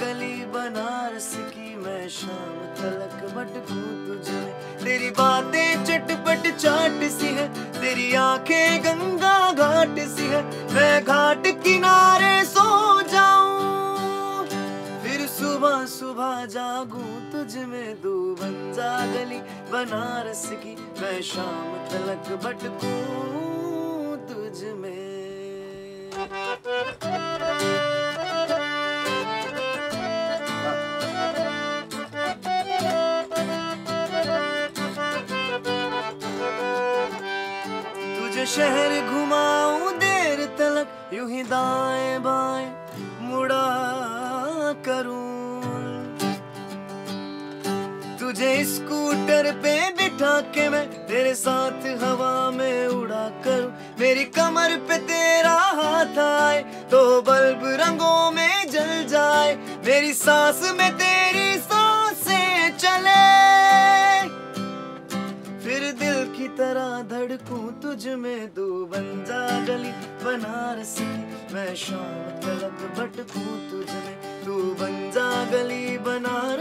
गली बनारस की मैं शाम तलक भटकू तुझ तेरी बातें चटपट चाट सी है, तेरी आँखें गंगा घाट सी है। मैं घाट किनारे सो जाऊँ, फिर सुबह सुबह जागू तुझ में दू बन जा गली बनारस की। मैं शाम तलक भटकू तुझ में। तुझे शहर घुमाऊं देर तलक, यूँ ही दाएँ बाएँ मुड़ा करूँ। तुझे स्कूटर पे बिठा के मैं तेरे साथ हवा में उड़ा करूँ। मेरी कमर पे तेरा हाथ आए तो बल्ब रंगों में जल जाए। मेरी सांस में तेरी साँसें दिल की तरह धड़कूं, तुझ में दो बंजा गली। बनारसी मैं शाम तलक भटकूं, तुझ में तू बंजा गली। शाम